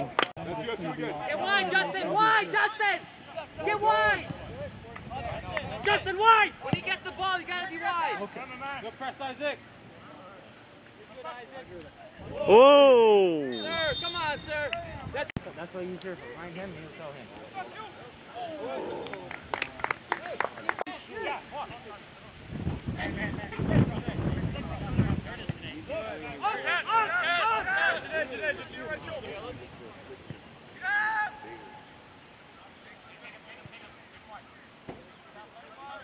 your time. Get wide, Justin! Wide, Justin! Get wide! Justin, wide! When he gets the ball, you gotta be wide. Good press, Isaac. Oh! Sir, come on, sir. That's That's why you hear behind him, he'll tell him.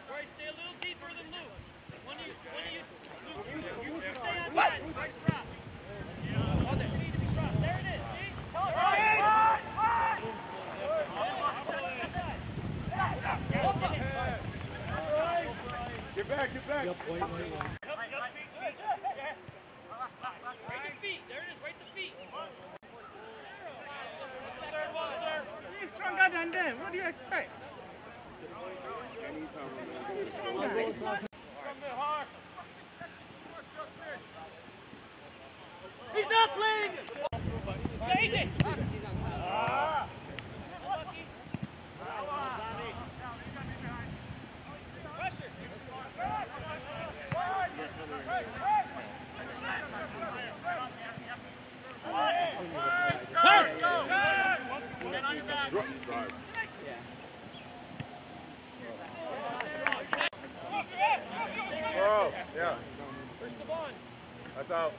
Roy, stay a little deeper than Luke. One of you, one of you, Luke, you, you stay on that. Nice drop. Oh, there, you need to be dropped. There it is, see? Get back, get back. Yep, wait, wait, wait. Right the feet. There it is, right the feet. Third wall, sir. He's stronger than them. What do you expect? He's stronger. He's not playing. Change it. That's out.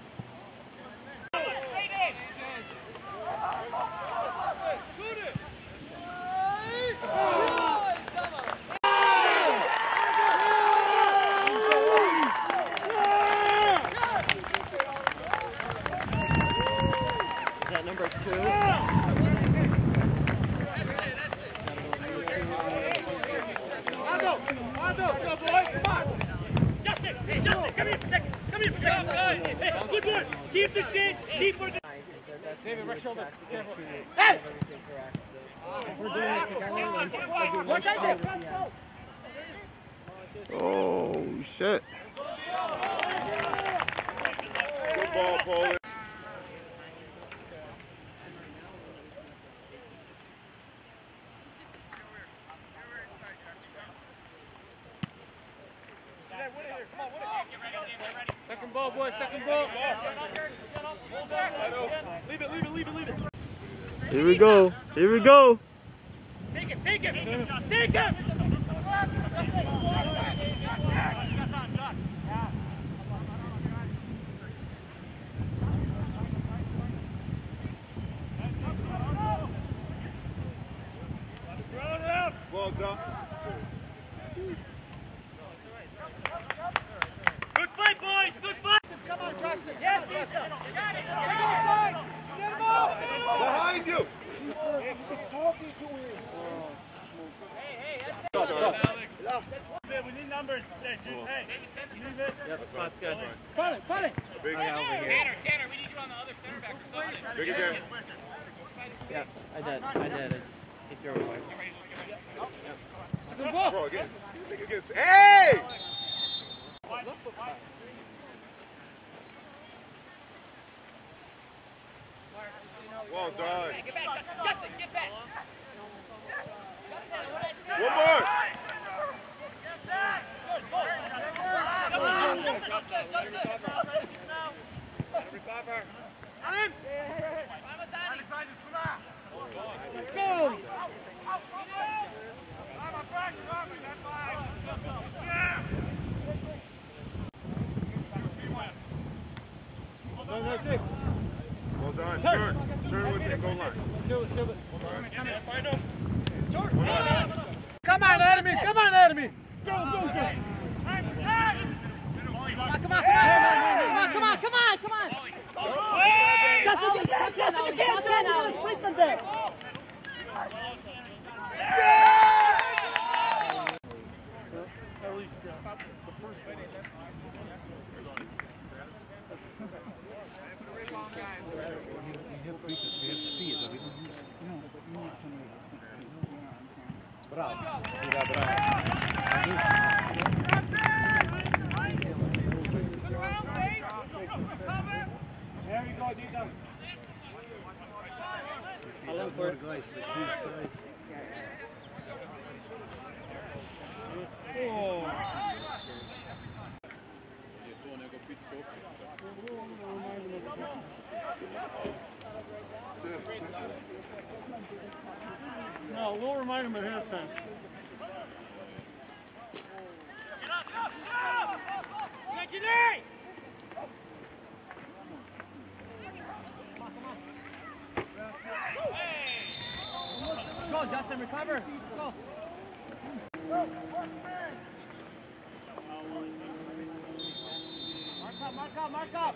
Is that number two? Justin, hey, Justin, come here for a second. Come here for a second. Hey, good boy. Keep the shit. Keep for the. David, right shoulder. Careful. Hey! We're doing it together. Watch Isaac. Oh, shit. Good ball, Paulie. Second ball, boys, second ball. Leave it, leave it, leave it, leave it. Here we go. Here we go. Take it, take! Sneak him! Well done. Good fight, boys! Good fight! Come on, Justin! Yes, Lisa! Got it! Get him off! Behind you. We need numbers. Hey, Jude, hey. You need it? Yep, spot's good. Big, Tanner, Tanner, we need you on the other center back or something. big again. Yeah, I did. I did. It. He threw it away. Bro, again. Big again. Hey! Well done. Get back, Justin! Justin, get back! One more. Justin, Justin, Justin! Recover. Time! Come on, Adamy! Come on, Adamy! Go, go, go! Come on, come on, come on, come on, come on. Justin, get back, Justin, you can't do it. Break them there. No, we'll remind him at halftime. Engineering! Go, Justin, recover. Go. Mark up, mark up, mark up.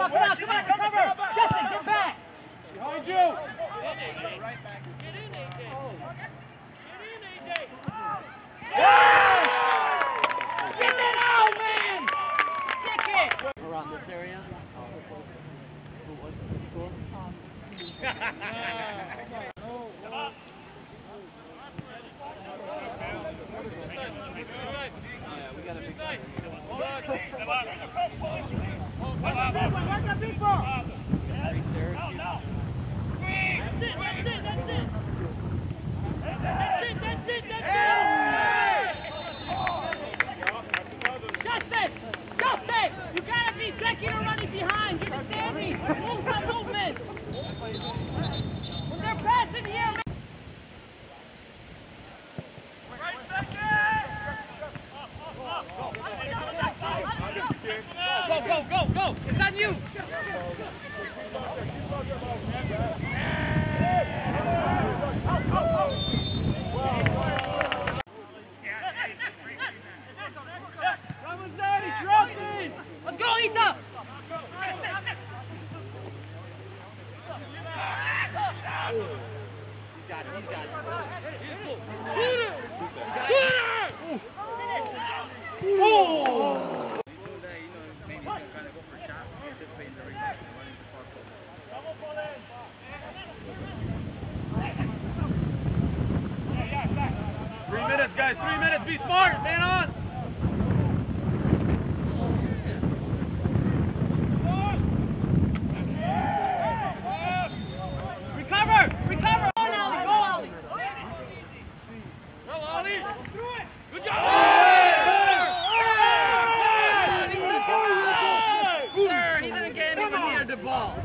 on, come on, come on, recover. Justin, get back. Behind you! Get in, AJ! Get in, AJ! Get that out, man. Kick it. Around this area. Who was it? School? Yeah, we got a big Mark up, big ball. three Syracuse. That's it, that's it, that's it! That's it, that's it, that's it! Justin! Becky are running behind. You understand me? Move some movement. When they're passing here, make Go, go, go, go! It's on you! Let's go, Isa! Three minutes, guys. Three minutes. Be smart. Man on. Recover! Recover! Go, Ollie! Go, Ollie! Go, Ollie. Good job! Sir, he didn't get anywhere near the ball.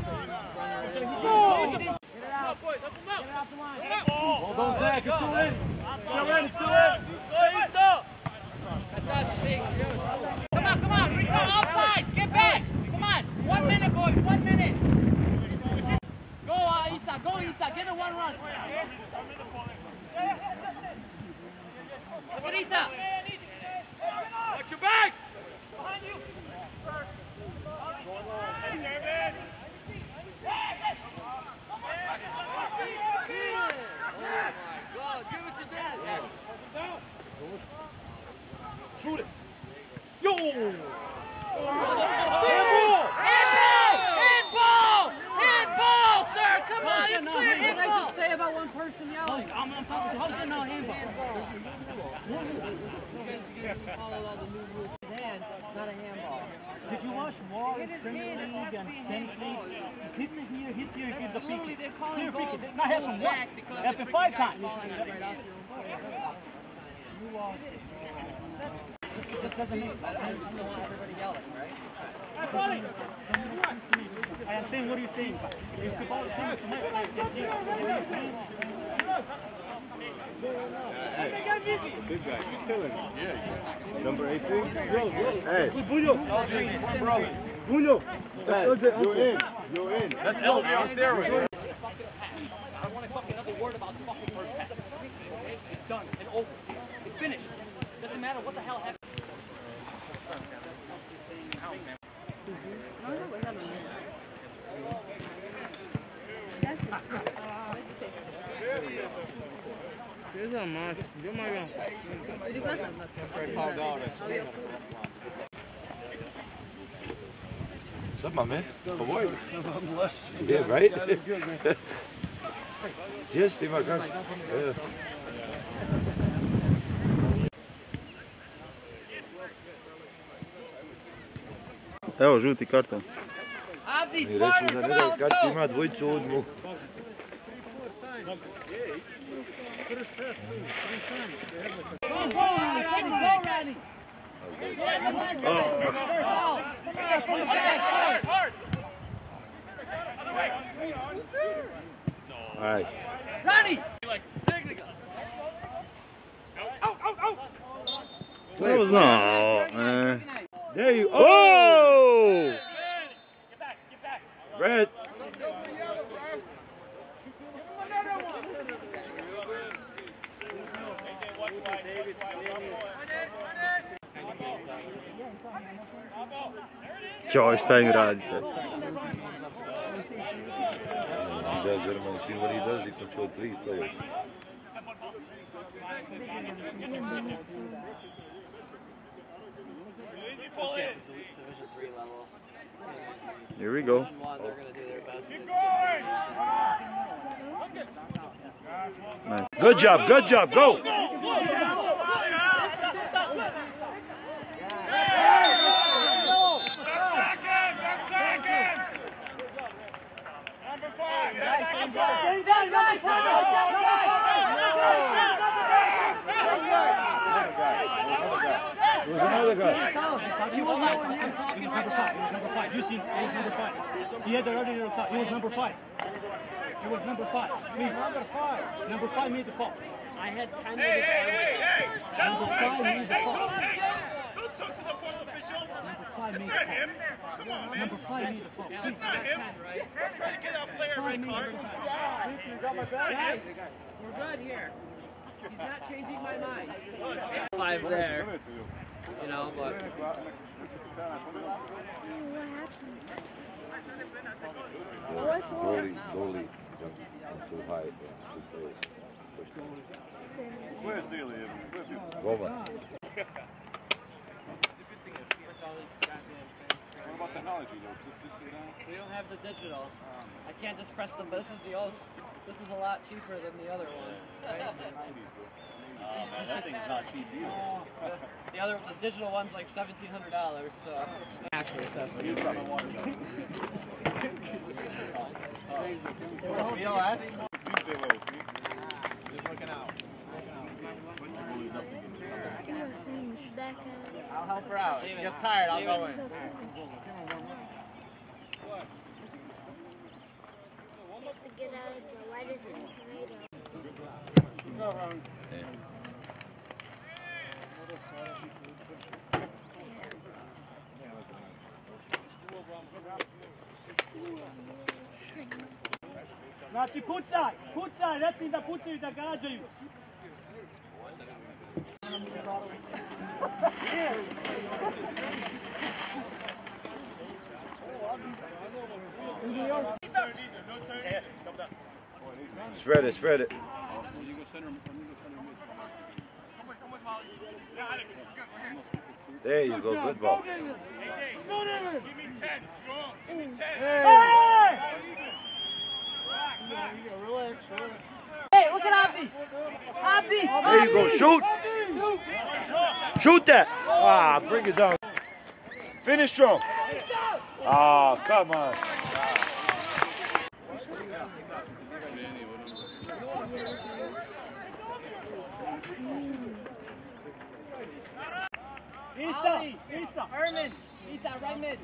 Well done, Zach. It's still in. Still in. Still in. Go, Easter. Come on, come on! Go offsides! Get back! Come on! One minute, boys! One minute! Go, uh, Isa! Go, Isa! Give it one run! Look at Isa! Watch your back. Shoot it. Yo. Handball! Handball! Handball, sir! Come on, it's clear What did I handball! just say about one person yelling? I'm on top of the no handball. His hand, it's not a handball. Did you watch Wall It is Premier hand, it League to and be tennis leagues? He hits it here, hits here, he gives a That's literally, they're calling Clear free. It not happened once. because It happened five times. falling us right off. You lost. Just, just doesn't make I just don't want everybody yelling, right? I am saying, what are you saying? If the ball is coming to my place, just. What are you saying? Good guy. You're killing it. Yeah. Number 18? Hey. Bruno. Hey, you're in. You're in. That's LB on steroids. I don't want to fucking another word about fucking first pass. Okay? It's done and over. It's finished. Doesn't matter what the hell happened. This is a mask. Do my own. You got What's up, my man? How Yeah, right? Yes, they might come. Evo, žuti karton. I reću da ne da kad ima dvojicu odmu. Randy, go, Randy! Oh. From the back, go. All right. Randy! That was not, man. There you Oh! Red. Ćao, šta im radite? Da, German, what he does, he control three players. Here we go. Good job, good job, go! There was another guy. He was nowhere near. Talking right now. Juicy, he was number five. He had the earlier cut. He was number five. He was number five. number five. Number five made the fault. I had 10 Hey, hey, hey, hey! Number five hey, made the hey, fault. hey, don't talk to the fourth official. Number five It's made the not him. Come on, man. Number five made the fault. It's not him. Don't try to get our player red card. It's not him. We're good here. He's not changing my mind. Five there. You know, but Goalie, goalie jumped too high. Yeah, too close. Pushed him. Where's Celia? Where's you? Goma. What about technology though? Just, just sit down. we don't have the digital. I can't just press them, but this is the old. This is a lot cheaper than the other one. Right? That thing's not cheap either. The other, the digital one's like seventeen hundred dollars. So. Actually, BLS? Speed say hello, Speed. Just looking out. Back I'll help her out. If she gets tired, I'll go in. to get out of the lettuce and tomato. Znači pucaj, pucaj, reci im da pucaju da gađaju. Spread it, spread it. There you go, good ball. Give me 10, strong. Give me 10. Hey, look at Abdi. Abdi. There you go, shoot! Shoot that! Ah, bring it down. Finish strong. Ah, come on. Isa, Isa. Erman. Isa, right mid.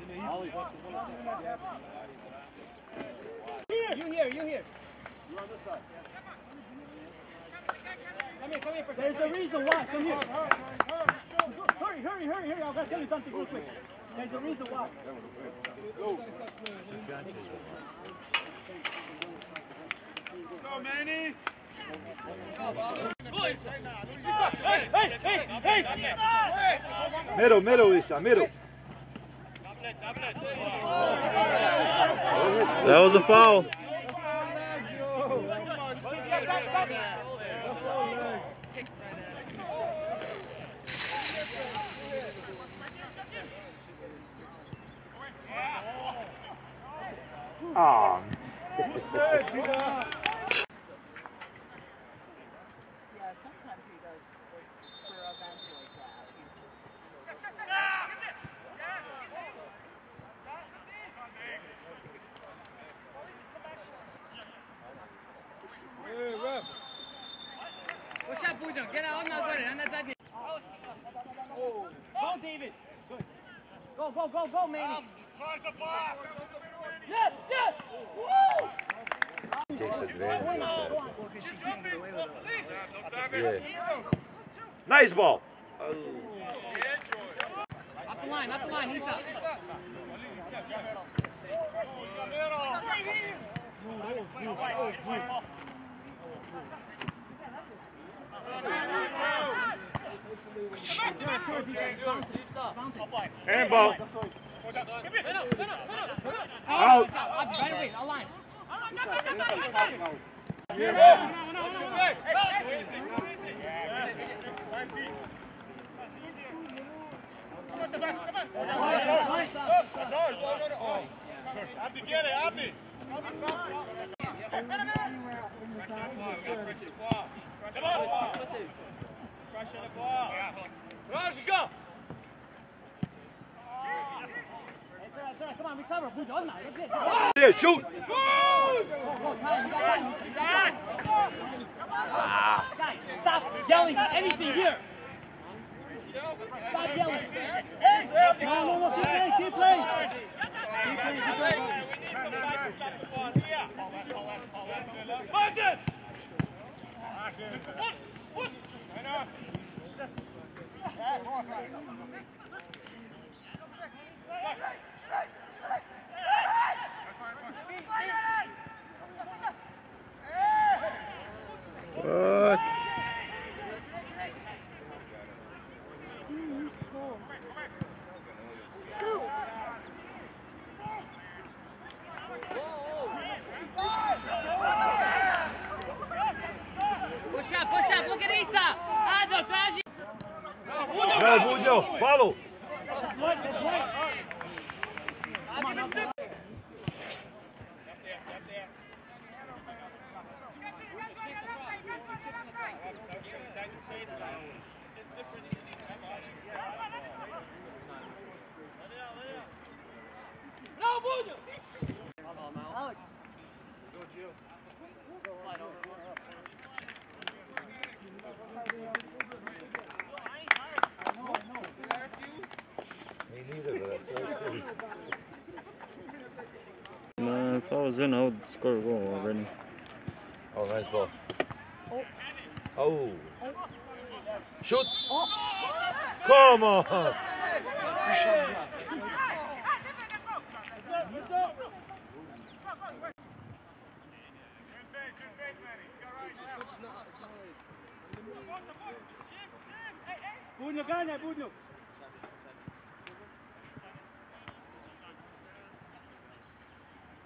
You here, you here. Come here, come here for There's a reason why. Come here. Hurry, hurry, hurry, hurry. I've got to tell you something real quick. There's a reason why. Go, Manny. Hey, hey, hey, hey. Middle, middle, Isa, middle. That was a foul. Ah, What's that, Bujo? Get out. I'm not good. I'm not that good. Go, David. Go, go, go, go, Manny. Cross the bar. Yes, yes. Woo! takes advantage of Stop that. it. Yeah. Nice ball. Handball. Out. Right away, a line. Get it, Abdi. Ah. Stop yelling anything here. Stop yelling. Keep playing, keep playing. Keep playing, keep playing. We need somebody to stop the ball What? What? Right on. Was in, I would score a goal already. Oh, nice ball. Oh. oh. Shoot. Oh. Come on. Budnju, ganjaj, Budnju.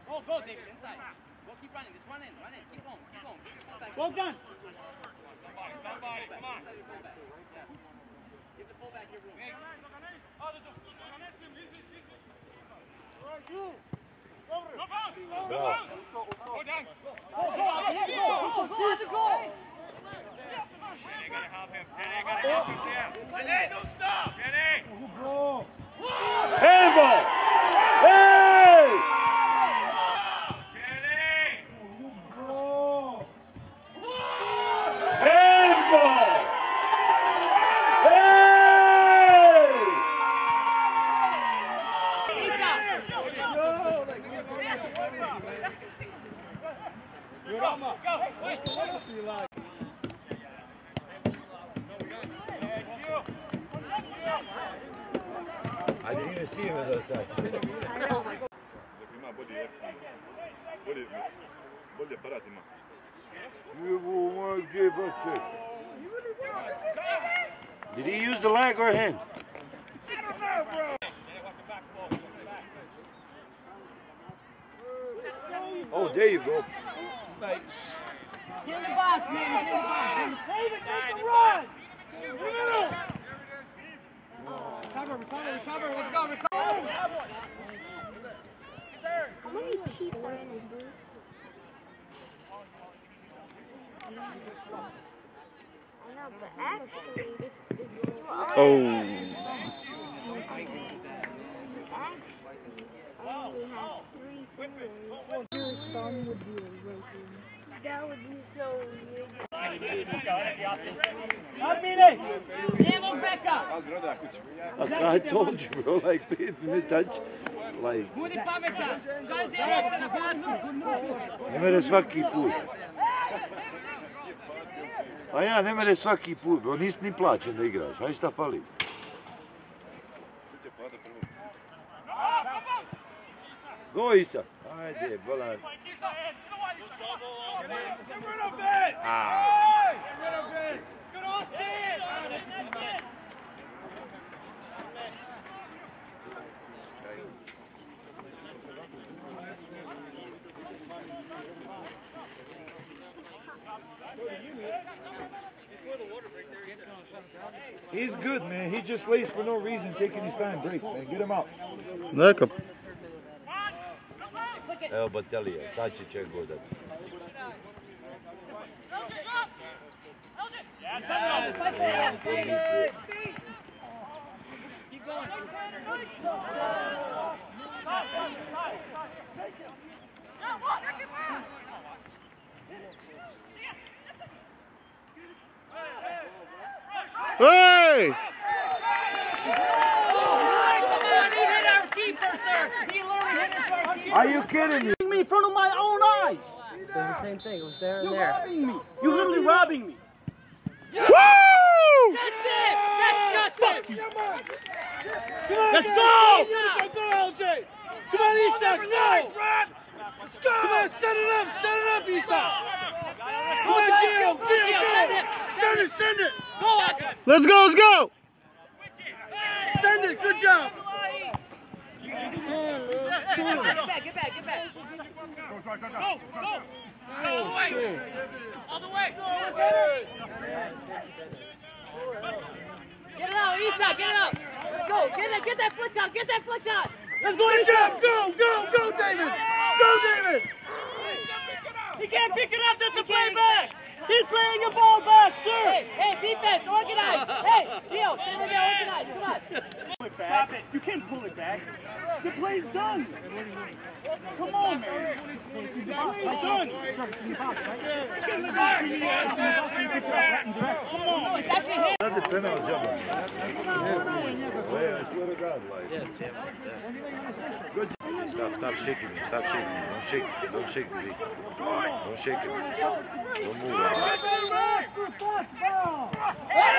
Go, go, Go, keep running. Just run in, run in. Keep going, keep going. The fullback. Bogdan. Somebody, come on. Give the fullback your room. Handball. Hey! Handball. Hey! I. Did he use the leg or hands? Oh, there you go. Get in the box, man. Get in the box. David, make the run. Recover, recover, recover. Let's go, recover. How many teeth are in his boot? I know, but actually, Oh. That would be so. Admine. Evo. I, told you, bro, like, pet minutes touch. Like, Budi pametan. Ne mere svaki put. A ja, ne mere svaki put, bro, nisi ni plaćen da igraš. Aj šta fali? Go, Isa. Ajde, bolan. He's good, man. He just waits for no reason, taking his time. Break, man. Get him out. Neka. Evo Batelija, sad će ček godat. Keep going. Hey! Come on, he hit our keeper, sir. He literally hit us our keeper. Are you kidding me? me in front of my own eyes. the same thing. It was there and You're there. robbing me. You're literally robbing me. Woo! That's it. That's justice. Let's go! Let's go, LJ! Come on, Isa, go! Let's go! Come on, set it up, set it up, Isa! Come on, Gio, Gio, go! Send it, send it! Go, Let's go, let's go! Send it, good job! Get back, get back, get back. Go, go. All the way. All the way. Get it out, Isa, get it out. Let's go. Get it, get that flick out, get that flick out. Let's go, Good job. Go, go, go, David. Go, David. He can't pick it up. That's a play back. He's playing a ball back, sir. Hey, hey, defense, organize. Hey, Gio, stay right there, organize. Come on. Pull it back. You can't pull it back. The play's done. Come on, man. The play's done. Come on. It's actually hit. That's a penalty jump. Yeah, I swear to God, like. Good. Stop, stop shaking him. Stop shaking him. Don't shake. Don't shake the Don't shake him. Don't move.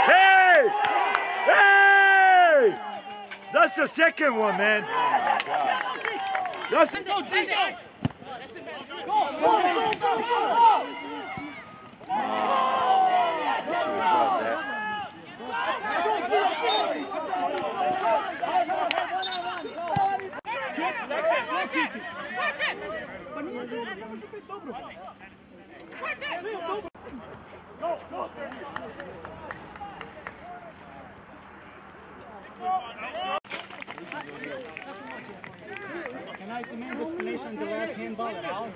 Hey! Hey! That's the second one, man. That's Send it, send it. about that. Can I demand explanation the last handball at all?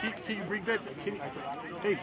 Can, can you bring that? Can, you, hey,